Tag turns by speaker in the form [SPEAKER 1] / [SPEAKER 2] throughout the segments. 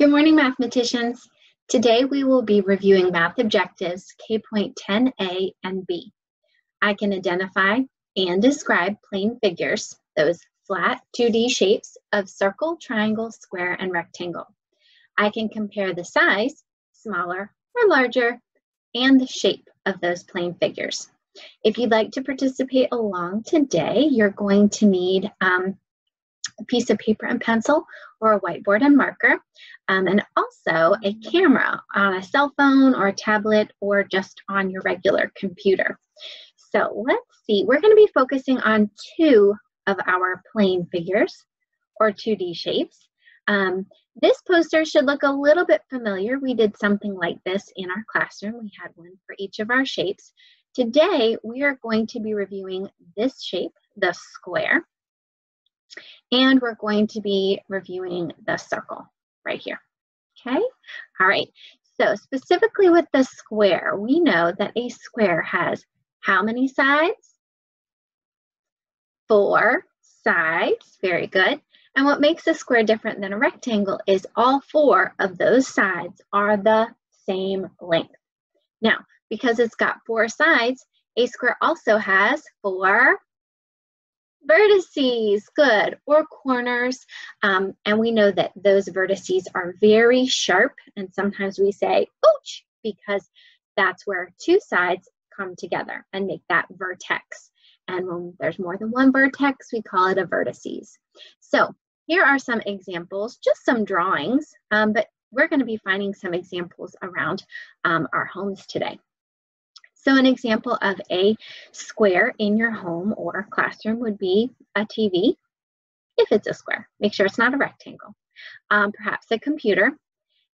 [SPEAKER 1] Good morning, mathematicians. Today we will be reviewing math objectives K-Point 10A and B. I can identify and describe plane figures, those flat 2D shapes of circle, triangle, square, and rectangle. I can compare the size, smaller or larger, and the shape of those plane figures. If you'd like to participate along today, you're going to need um, a piece of paper and pencil or a whiteboard and marker, um, and also a camera on a cell phone or a tablet or just on your regular computer. So let's see, we're going to be focusing on two of our plane figures or 2D shapes. Um, this poster should look a little bit familiar. We did something like this in our classroom. We had one for each of our shapes. Today, we are going to be reviewing this shape, the square. And we're going to be reviewing the circle right here. Okay, all right. So specifically with the square, we know that a square has how many sides? Four sides, very good. And what makes a square different than a rectangle is all four of those sides are the same length. Now, because it's got four sides, a square also has four vertices, good, or corners. Um, and we know that those vertices are very sharp. And sometimes we say, ouch, because that's where two sides come together and make that vertex. And when there's more than one vertex, we call it a vertices. So here are some examples, just some drawings, um, but we're going to be finding some examples around um, our homes today. So an example of a square in your home or classroom would be a TV, if it's a square. Make sure it's not a rectangle. Um, perhaps a computer.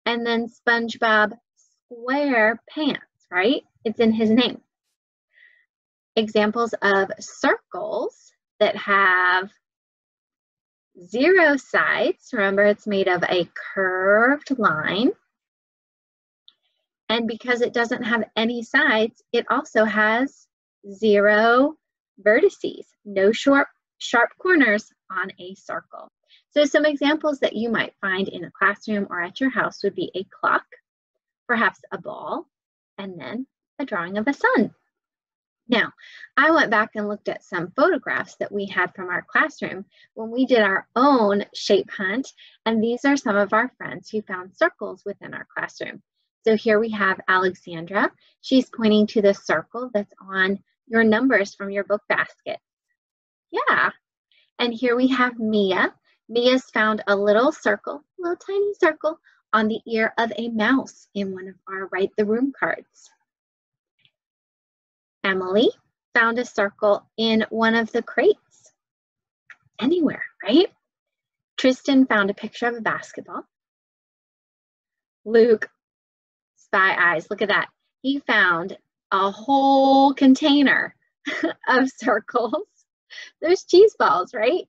[SPEAKER 1] And then SpongeBob SquarePants, right? It's in his name. Examples of circles that have zero sides. Remember, it's made of a curved line. And because it doesn't have any sides, it also has zero vertices, no sharp, sharp corners on a circle. So some examples that you might find in a classroom or at your house would be a clock, perhaps a ball, and then a drawing of a sun. Now, I went back and looked at some photographs that we had from our classroom when we did our own shape hunt, and these are some of our friends who found circles within our classroom. So here we have Alexandra. She's pointing to the circle that's on your numbers from your book basket. Yeah. And here we have Mia. Mia's found a little circle, a little tiny circle on the ear of a mouse in one of our Write the Room cards. Emily found a circle in one of the crates. Anywhere, right? Tristan found a picture of a basketball. Luke spy eyes. Look at that. He found a whole container of circles. There's cheese balls, right?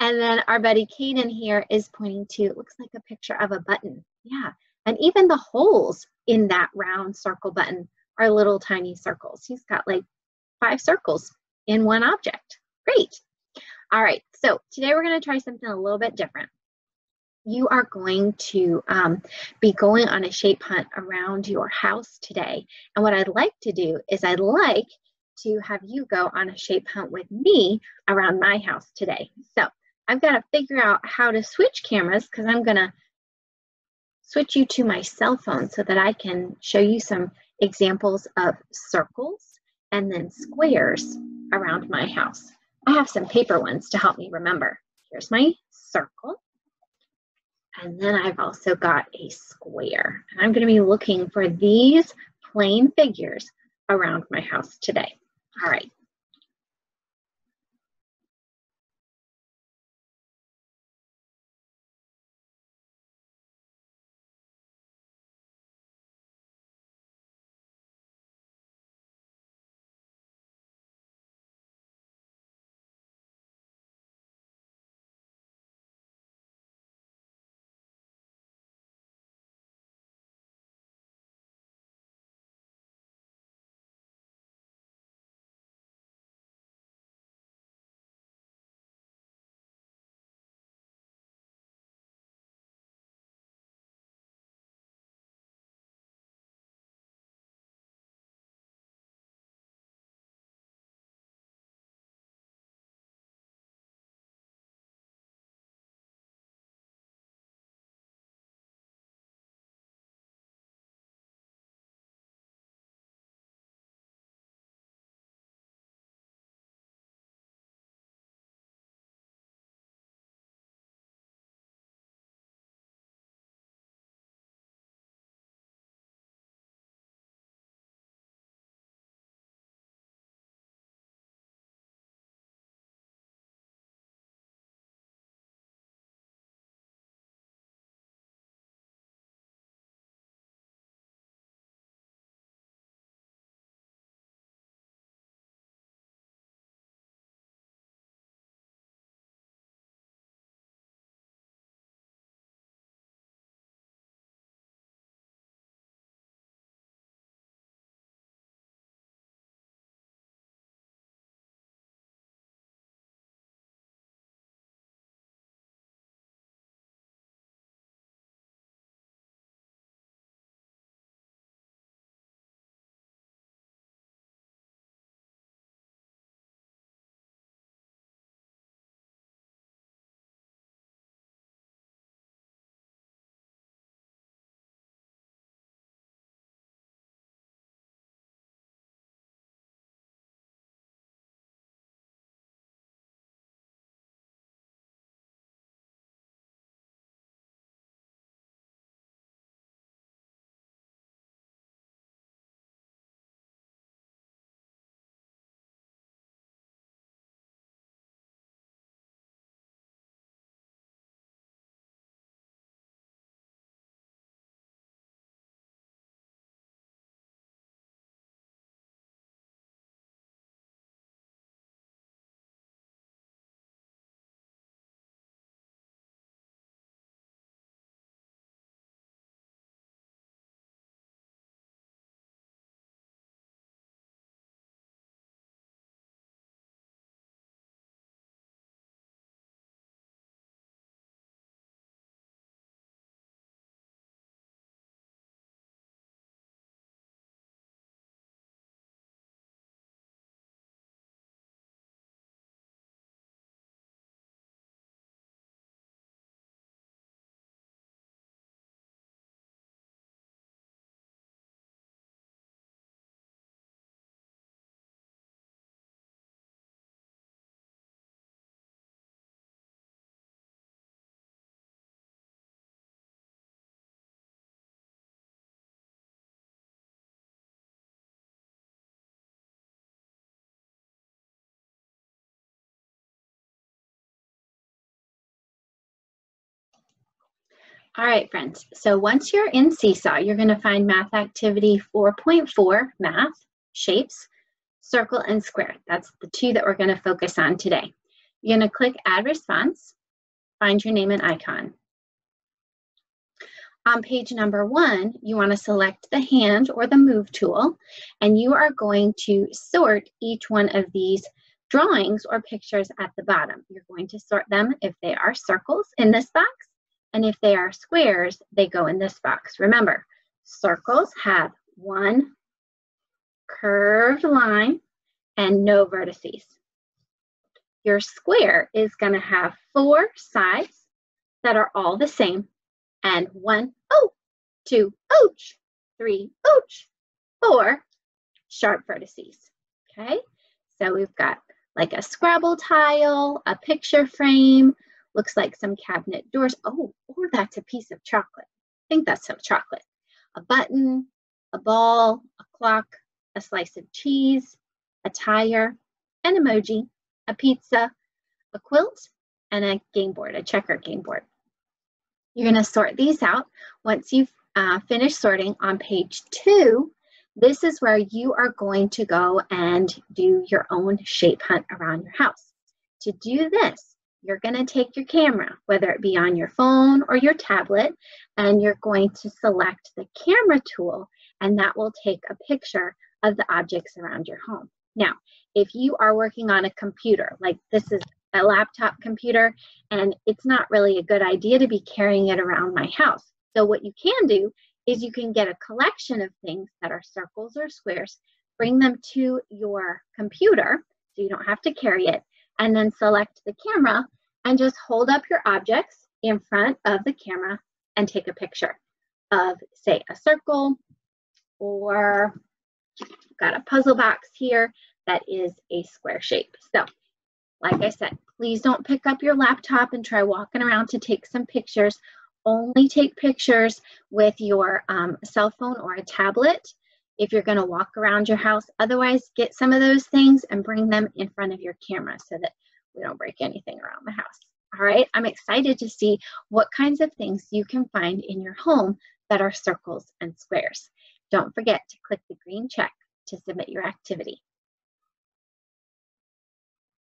[SPEAKER 1] And then our buddy Caden here is pointing to, it looks like a picture of a button. Yeah. And even the holes in that round circle button are little tiny circles. He's got like five circles in one object. Great. All right, so today we're gonna try something a little bit different you are going to um, be going on a shape hunt around your house today. And what I'd like to do is I'd like to have you go on a shape hunt with me around my house today. So I've got to figure out how to switch cameras because I'm going to switch you to my cell phone so that I can show you some examples of circles and then squares around my house. I have some paper ones to help me remember. Here's my circle. And then I've also got a square. And I'm going to be looking for these plane figures around my house today. All right. All right, friends. So once you're in Seesaw, you're going to find math activity 4.4, math, shapes, circle, and square. That's the two that we're going to focus on today. You're going to click add response, find your name and icon. On page number one, you want to select the hand or the move tool, and you are going to sort each one of these drawings or pictures at the bottom. You're going to sort them if they are circles in this box, and if they are squares, they go in this box. Remember, circles have one curved line and no vertices. Your square is going to have four sides that are all the same and one, oh, two, ouch, three, ouch, four sharp vertices. Okay, so we've got like a Scrabble tile, a picture frame, Looks like some cabinet doors. Oh, or that's a piece of chocolate. I think that's some chocolate. A button, a ball, a clock, a slice of cheese, a tire, an emoji, a pizza, a quilt, and a game board, a checker game board. You're going to sort these out. Once you've uh, finished sorting on page two, this is where you are going to go and do your own shape hunt around your house. To do this, you're going to take your camera, whether it be on your phone or your tablet, and you're going to select the camera tool, and that will take a picture of the objects around your home. Now, if you are working on a computer, like this is a laptop computer, and it's not really a good idea to be carrying it around my house. So what you can do is you can get a collection of things that are circles or squares, bring them to your computer, so you don't have to carry it, and then select the camera and just hold up your objects in front of the camera and take a picture of, say, a circle or got a puzzle box here that is a square shape. So, like I said, please don't pick up your laptop and try walking around to take some pictures. Only take pictures with your um, cell phone or a tablet if you're going to walk around your house. Otherwise, get some of those things and bring them in front of your camera so that we don't break anything around the house. All right, I'm excited to see what kinds of things you can find in your home that are circles and squares. Don't forget to click the green check to submit your activity.